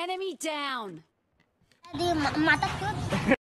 Enemy down!